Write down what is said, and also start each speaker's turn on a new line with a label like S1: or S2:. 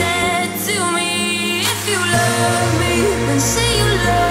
S1: said to me, if you love me, then say you love me.